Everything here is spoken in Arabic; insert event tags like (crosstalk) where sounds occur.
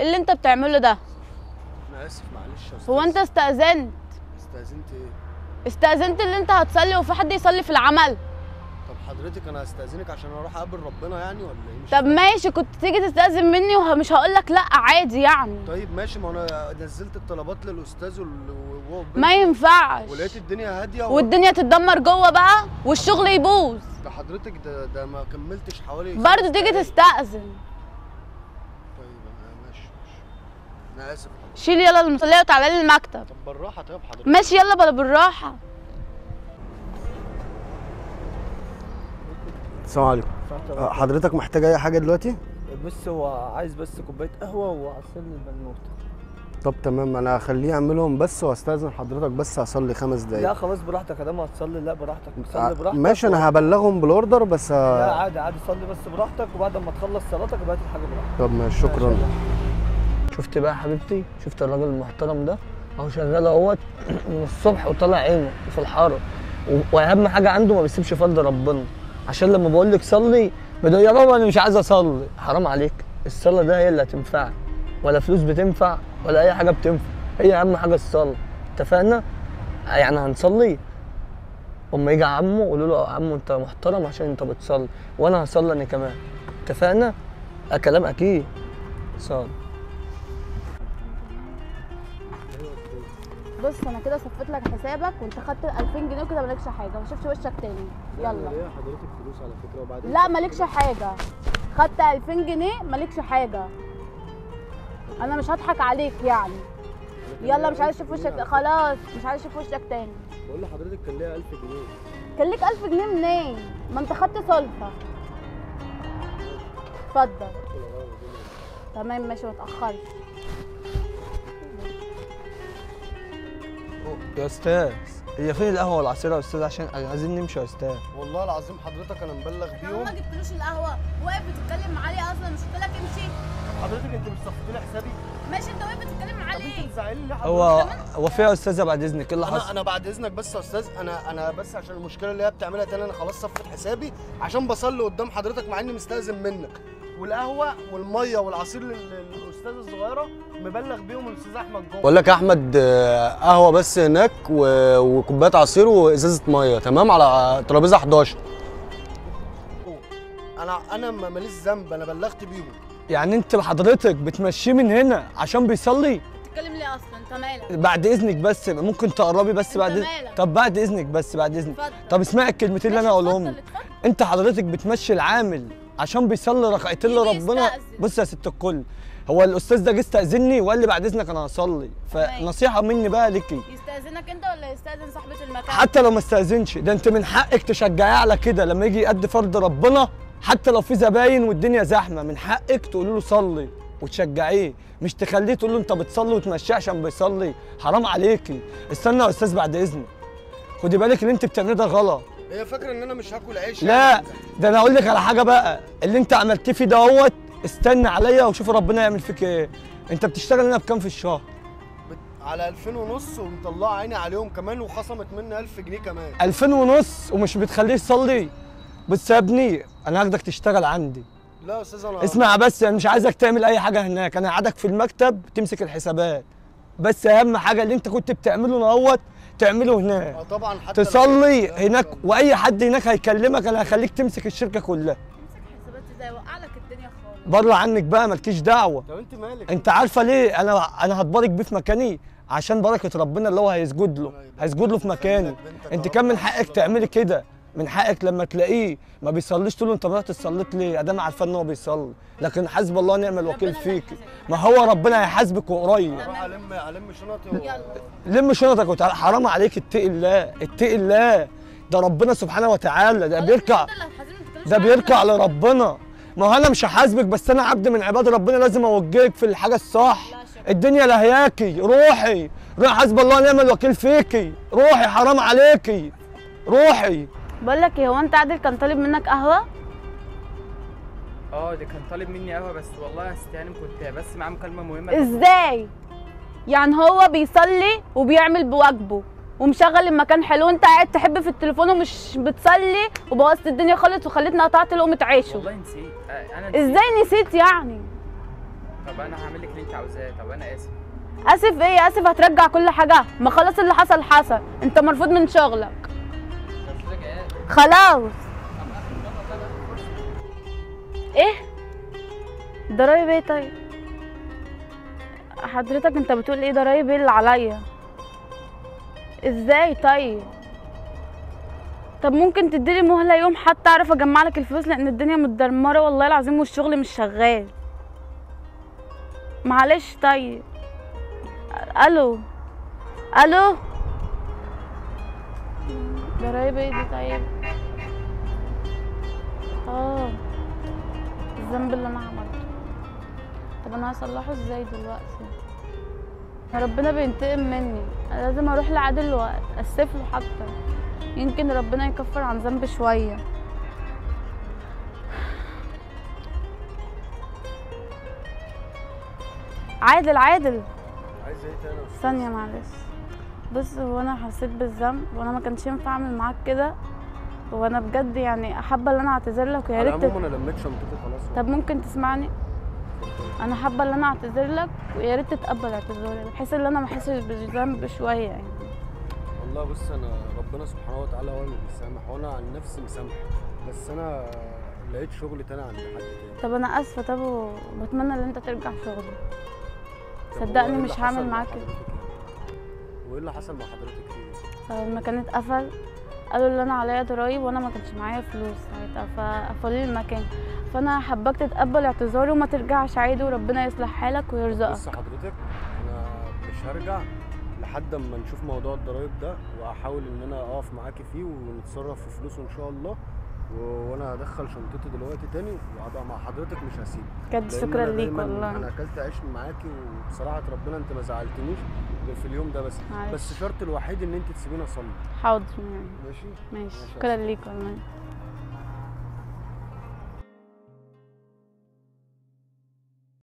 إيه اللي انت بتعمله ده؟ أنا آسف معلش يا أستاذ. هو انت استأذنت؟ استأذنت إيه؟ استأذنت اللي انت هتصلي وفي حد يصلي في العمل. طب حضرتك أنا هستأذنك عشان أروح اقابل ربنا يعني ولا إيه؟ مش طب ماشي كنت تيجي تستأذن مني ومش هقول لك لأ عادي يعني. طيب ماشي ما أنا نزلت الطلبات للأستاذ وهو ما ينفعش. ولقيت الدنيا هادية و... والدنيا تتدمر جوه بقى والشغل يبوظ. ده حضرتك ده ده ما كملتش حوالي برضه تيجي دقايق. تستأذن طيب أنا ماشي ماشي أنا اسف. شيل يلا المصلية وتعالى لي المكتب. طب بالراحة طيب حضرتك. ماشي يلا بلا بالراحة. السلام عليكم. آه، حضرتك محتاج أي حاجة دلوقتي؟ بص هو عايز بس كوباية قهوة وعصير البنوته طب تمام أنا هخليه يعملهم بس وأستأذن حضرتك بس هصلي خمس لا دقايق خلاص براحتك أدام هتصلي لا براحتك. آه، صلي براحتك ماشي أنا هبلغهم بالأوردر بس لا ه- عادي عادي صلي بس براحتك وبعد ما تخلص صلاتك بقى الحاجة براحتك. طب ماشي شكرا. شفت بقى حبيبتي؟ شفت الراجل المحترم ده؟ اهو شغال اهوت (clears throat) من الصبح وطالع عينه في الحارة. واهم حاجة عنده ما بيسيبش فرض ربنا. عشان لما بقول لك صلي بدأ يا بابا أنا مش عايز أصلي. حرام عليك. الصلاة ده هي اللي هتنفعك ولا فلوس بتنفع ولا أي حاجة بتنفع. هي أهم حاجة الصلاة. اتفقنا؟ يعني هنصلي. اما يجي عمه قولوا له عمو أنت محترم عشان أنت بتصلي. وأنا هصلي أنا كمان. اتفقنا؟ كلام أكيد. صلي. بص أنا كده صفيت لك حسابك وأنت خدت ال 2000 جنيه وكده مالكش حاجة ما شفتش وشك تاني. يلا. ليه؟ حضرتك فلوس على فكرة وبعدين لا مالكش حاجة. خدت 2000 جنيه مالكش حاجة. أنا مش هضحك عليك يعني. يلا مش عايز أشوف وشك خلاص مش عايز أشوف وشك تاني. بقول لحضرتك كان ليا 1000 جنيه. كان ليك 1000 جنيه منين؟ ما أنت خدت سلفة اتفضل. تمام ماشي ما تأخرش. يا أستاذ هي فين القهوة والعصير يا أستاذ؟ عشان عايزين نمشي يا أستاذ. والله العظيم حضرتك أنا مبلغ أنا بيهم ما جبتلوش القهوة واقف بتتكلم معاه ليه أصلا مش قلت لك امشي. حضرتك أنت مش صفتي لي حسابي؟ ماشي أنت واقف بتتكلم معاه طب أنت ليه بتزعلي ليه هو هو في يا استاذه بعد إذنك إيه اللي حصل؟ أنا بعد إذنك بس يا أستاذ أنا أنا بس عشان المشكلة اللي هي بتعملها تاني أنا خلاص صفت حسابي عشان بصلي قدام حضرتك مع إني مستأذن منك. والقهوة والمية والعصير لل- للأستاذة الصغيرة مبلغ بيهم الأستاذ أحمد جوه. بقول لك يا أحمد قهوة بس هناك وكوباية عصير وإزازة مية تمام؟ على ترابيزة 11 أنا أنا ما- ماليش ذنب أنا بلغت بيهم. يعني أنت حضرتك بتمشيه من هنا عشان بيصلي؟ بتتكلم ليه أصلا؟ أنت مالك؟ بعد إذنك بس ممكن تقربي بس بعد إذن- مالك؟ طب بعد إذنك بس بعد إذنك. طب اسمعي الكلمتين اللي أنا هقولهم. أنت حضرتك بتمشي العامل عشان بيصلي ركعتين لربنا. بص يا ست الكل هو الأستاذ ده جه استأذني وقال لي بعد إذنك أنا هصلي. فنصيحة مني بقى ليكي. يستأذنك أنت ولا يستأذن صاحبة المكان؟ حتى لو ما استأذنش. ده أنت من حقك تشجعيه على كده. لما يجي يأدي فرض ربنا حتى لو في زباين والدنيا زحمة من حقك تقولي له صلي وتشجعيه. مش تخليه تقول له أنت بتصلي وتمشيه عشان بيصلي. حرام عليكي. استنى يا أستاذ بعد إذنك. خدي بالك اللي أنت بتعمله ده غلط. هي فاكرة إن أنا مش هاكل عيش لا يعني. ده أنا أقول لك على حاجة بقى. اللي أنت عملتيه فيه دوت استنى عليا وشوف ربنا يعمل فيك إيه. أنت بتشتغل هنا بكام في الشهر؟ على 2000 ونص ومطلعة عيني عليهم كمان وخصمت مني 1000 جنيه كمان. 2000 ونص ومش بتخليه يصلي بص يا ابني أنا هاخدك تشتغل عندي. لا يا أستاذ أنا اسمع بس أنا مش عايزك تعمل أي حاجة هناك. أنا قاعدك في المكتب تمسك الحسابات. بس أهم حاجة اللي أنت كنت بتعمله نوت تعمله هناك آه طبعا حتى لو- تصلي هناك. وأي حد هناك هيكلمك أنا هخليك تمسك الشركة كلها. امسك حسابات إزاي؟ وقع لك الدنيا خالص. بره عنك بقى مالكيش دعوة. طب أنت مالك؟ أنت عارفة ليه؟ أنا أنا هتبارك بيه في مكاني عشان بركة ربنا اللي هو هيسجد له هيسجد له في مكاني. أنت كان من حقك تعملي كده. من حقك لما تلاقيه ما بيصليش تقول له انت رحت صليت ليه؟ أدام عارفة إن هو بيصلي. لكن حسب الله ونعم الوكيل فيك. ما هو ربنا هيحاسبك وقريب. أروح الم الم شنطي و... يلا. لم شنطك وتعالى حرام عليك اتقي الله. اتقي الله. ده ربنا سبحانه وتعالى. ده بيركع. ده بيركع. لربنا. ما هو أنا مش هحاسبك بس أنا عبد من عباد ربنا. لازم أوجهك في الحاجة الصح. الدنيا لهياكي. روحي. روحي حسب الله ونعم الوكيل فيكي. روحي حرام عليكي. روحي. بقول لك إيه هو انت عادل كان طالب منك قهوة؟ آه ده كان طالب مني قهوة بس والله يا ست هانم كنت بس معاه مكالمه مهمة. إزاي؟ يعني هو بيصلي وبيعمل بواجبه ومشغل المكان حلو انت قاعد تحب في التليفون ومش بتصلي وبوظت الدنيا خالص وخليتني قطعت لقمه عيشه والله نسيت. أنا نسيت. إزاي نسيت يعني؟ طب أنا هعمل لك اللي أنت عاوزاه. طب أنا آسف. آسف إيه؟ آسف هترجع كل حاجة. ما خلاص اللي حصل حصل. أنت مرفوض من شغلك. خلاص. إيه؟ ضرايب إيه طيب؟ حضرتك أنت بتقول إيه ضرايب إيه اللي عليا؟ إزاي طيب؟ طب ممكن تديلي مهلة يوم حتى أعرف أجمع لك الفلوس لأن الدنيا متدمرة والله العظيم والشغل مش شغال. معلش طيب. ألو؟ ألو؟ ضرايب إيه دي طيب؟ الذنب اللي أنا عملته. طب أنا هصلحه إزاي دلوقتي؟ ربنا بينتقم مني. أنا لازم أروح لعادل واسف له حتى. يمكن ربنا يكفر عن ذنب شوية. عادل عادل. عايز إيه تاني؟ ثانية معلش. بص هو أنا حسيت بالذنب وأنا ما كانش ينفع أعمل معاك كده. وأنا بجد يعني حابة ان أنا اعتذر لك ويا ريت أنا لميت شنطتي خلاص. طب ممكن تسمعني؟ أنا حابة ان أنا اعتذر لك ويا ريت تتقبل اعتذاري بحيث ان أنا ما احسش بالذنب شوية يعني. والله بص أنا ربنا سبحانه وتعالى هو اللي بيسامح وأنا عن نفسي مسامح بس أنا لقيت شغل تاني عند حد تاني. طب أنا آسفة طب وبتمنى إن أنت ترجع هو صدقني مش هعمل مع معاك كده. يعني؟ وإيه اللي حصل مع حضرتك؟ فيه؟ المكان اتقفل. قالوا إن أنا عليا ضرايب وأنا ما كانش معايا فلوس ساعتها فقفلوا لي المكان. فأنا حباك تتقبل اعتذاري وما ترجعش عادي وربنا يصلح حالك بص ويرزقك حضرتك أنا مش هرجع لحد أما نشوف موضوع الضرايب ده وأحاول إن أنا أقف معاكي فيه ونتصرف في فلوسه إن شاء الله. وأنا هدخل شنطتي دلوقتي تاني وهبقى مع حضرتك مش هسيبك. بجد لأن شكرا ليك والله. أنا أكلت عيش معاكي وبصراحة ربنا أنت ما زعلتنيش غير في اليوم ده بس. معلش. بس شرط الوحيد إن أنت تسيبيني أصلي. حاضر يعني ماشي؟ ماشي. ماشي شكرا ليك والله.